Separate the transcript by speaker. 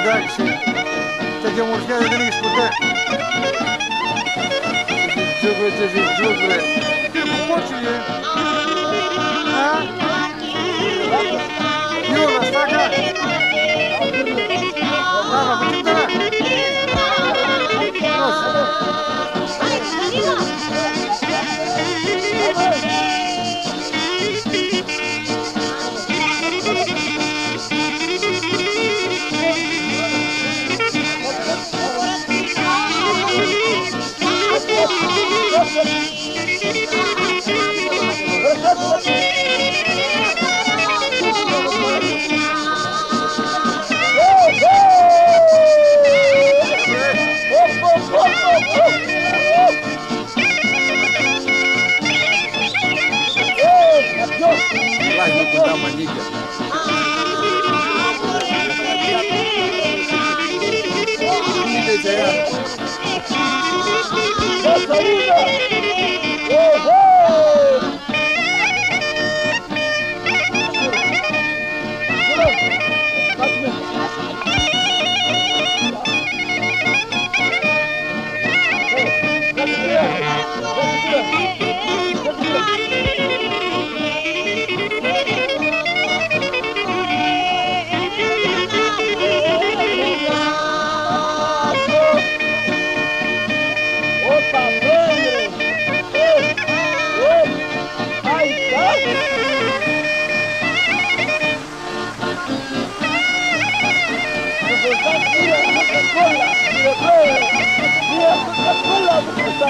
Speaker 1: εντάξει. Τέτοια μορφιά δεν έχεις ποτέ. Τζούκρε, τζούκρε. Τι κότσι, ε; Α,
Speaker 2: Eterno. Dançarina! Minha puta pula, puta